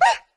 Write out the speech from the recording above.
Ah!